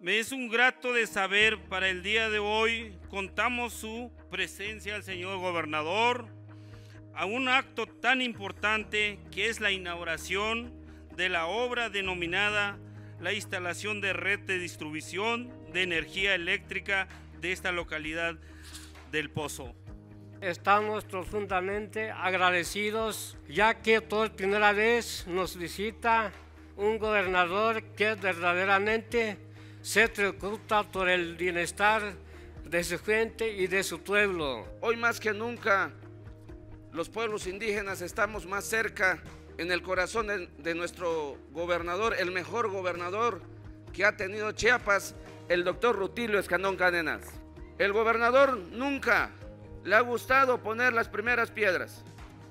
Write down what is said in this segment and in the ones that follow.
Me es un grato de saber para el día de hoy contamos su presencia al señor gobernador a un acto tan importante que es la inauguración de la obra denominada la instalación de red de distribución de energía eléctrica de esta localidad del Pozo. Estamos profundamente agradecidos ya que por primera vez nos visita un gobernador que verdaderamente se preocupa por el bienestar de su gente y de su pueblo. Hoy más que nunca los pueblos indígenas estamos más cerca en el corazón de, de, nuestro gobernador, el mejor gobernador que ha tenido Chiapas, el doctor Rutilio Escandón Cadenas. El gobernador nunca le ha gustado poner las primeras piedras.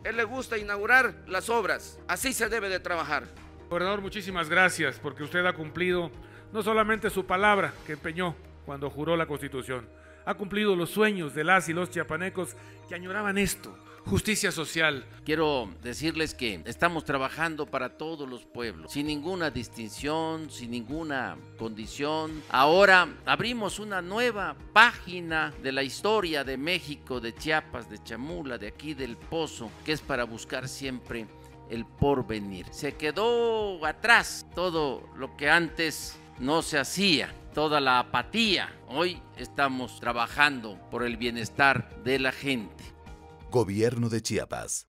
Él le gusta inaugurar las obras. Así se debe de trabajar. Gobernador, muchísimas gracias porque usted ha cumplido no solamente su palabra que empeñó cuando juró la Constitución, ha cumplido los sueños de las y los chiapanecos que añoraban esto, justicia social. Quiero decirles que estamos trabajando para todos los pueblos, sin ninguna distinción, sin ninguna condición. Ahora abrimos una nueva página de la historia de México, de Chiapas, de Chamula, de aquí del Pozo, que es para buscar siempre el porvenir. Se quedó atrás todo lo que antes no se hacía toda la apatía. Hoy estamos trabajando por el bienestar de la gente. Gobierno de Chiapas.